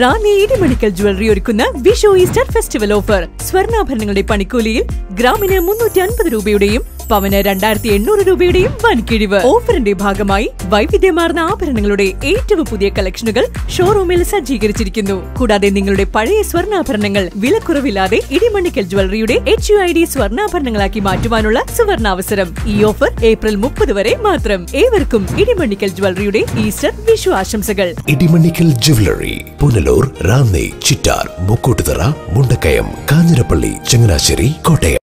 Ranni Idimanickal jewellery ഒരുക്കുന്ന Vishu Easter festival offer. സ്വർണാഭരണങ്ങളുടെ പണിക്കൂലിയിൽ ഗ്രാമിന് മുന്നൂറ്റി അൻപത് രൂപയുടെയും പവന് രണ്ടായിരത്തി എണ്ണൂറ് രൂപയുടെയും വൻകിഴിവ്. ഓഫറിന്റെ ഭാഗമായി വൈവിധ്യമാർന്ന ആഭരണങ്ങളുടെ ഏറ്റവും പുതിയ കളക്ഷനുകൾ ഷോറൂമിൽ സജ്ജീകരിച്ചിരിക്കുന്നു. കൂടാതെ നിങ്ങളുടെ പഴയ സ്വർണാഭരണങ്ങൾ വിലക്കുറവില്ലാതെ ഇടിമണിക്കൽ ജ്വല്ലറിയുടെ എച്ച് യു ഐ ഡി സ്വർണാഭരണങ്ങളാക്കി മാറ്റുവാനുള്ള സുവർണാവസരം. ഈ ഓഫർ ഏപ്രിൽ മുപ്പത് വരെ മാത്രം. ഏവർക്കും ഇടിമണിക്കൽ ജ്വല്ലറിയുടെ ഈസ്റ്റർ വിഷു ആശംസകൾ. ഇടിമണ്ണിക്കൽ ജ്വല്ലറി പുനലൂർ റാന്നി ചിറ്റാർ മുക്കൂട്ടുതറ മുണ്ടക്കയം കാഞ്ഞിരപ്പള്ളി ചങ്ങനാശ്ശേരി കോട്ടയം.